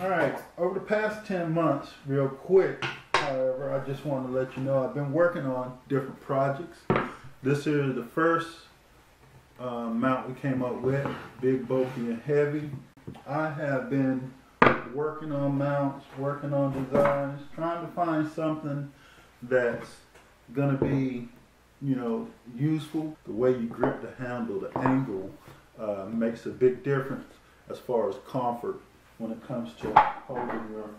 All right, over the past 10 months, real quick, however, I just want to let you know I've been working on different projects. This is the first uh, mount we came up with, big, bulky, and heavy. I have been working on mounts, working on designs, trying to find something that's going to be, you know, useful. The way you grip the handle, the angle, uh, makes a big difference as far as comfort when it comes to holding your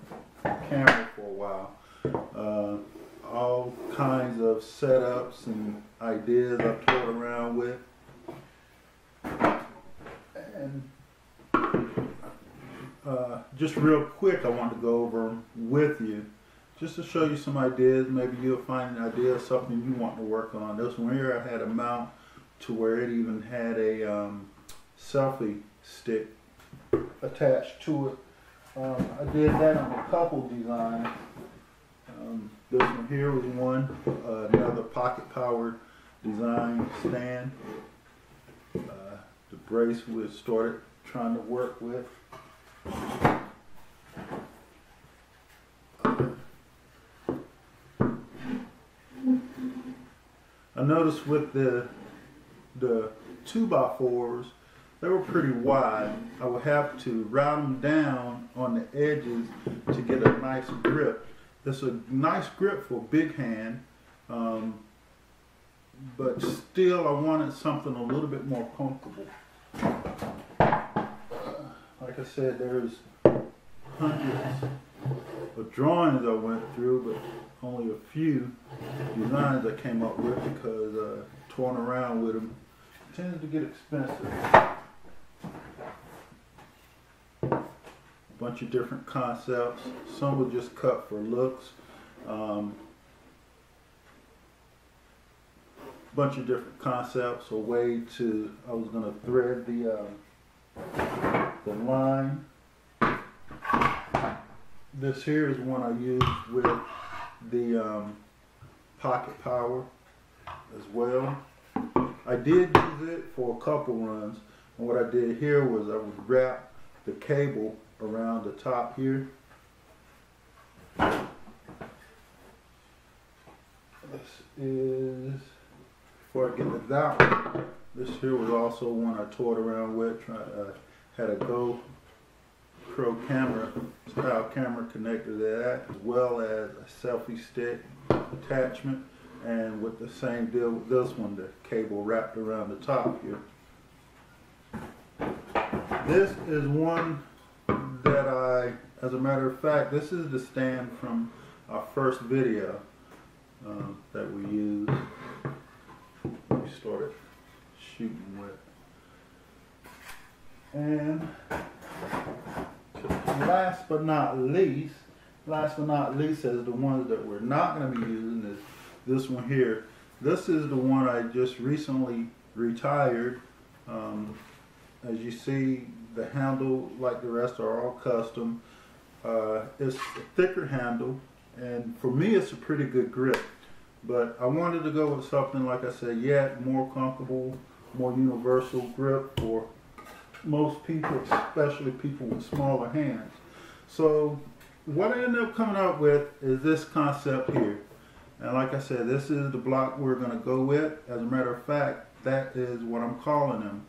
camera for a while. Uh, all kinds of setups and ideas I've toyed around with. And uh, just real quick, I want to go over with you just to show you some ideas. Maybe you'll find an idea, of something you want to work on. This one here, I had a mount to where it even had a um, selfie stick attached to it. Um, I did that on a couple designs. Um, this one here was one, uh, another pocket powered design stand. Uh, the brace we started trying to work with. I noticed with the the two by fours they were pretty wide. I would have to round them down on the edges to get a nice grip. It's a nice grip for big hand, um, but still I wanted something a little bit more comfortable. like I said, there's hundreds of drawings I went through, but only a few designs I came up with because uh, torn around with them tends to get expensive. Bunch of different concepts. Some were just cut for looks. Um, bunch of different concepts. A way to I was going to thread the uh, the line. This here is one I used with the um, pocket power as well. I did use it for a couple runs. And what I did here was I would wrap the cable around the top here. This is, before I get to that one, this here was also one I toyed around with, try, uh, had a GoPro camera, style camera connected to that, as well as a selfie stick attachment, and with the same deal with this one, the cable wrapped around the top here. This is one that I, as a matter of fact, this is the stand from our first video um, that we used. We started shooting with. And last but not least, last but not least is the ones that we're not going to be using is this one here. This is the one I just recently retired. Um, as you see, the handle, like the rest, are all custom. Uh, it's a thicker handle, and for me, it's a pretty good grip. But I wanted to go with something, like I said, yet more comfortable, more universal grip for most people, especially people with smaller hands. So what I ended up coming up with is this concept here. And like I said, this is the block we're going to go with. As a matter of fact, that is what I'm calling them.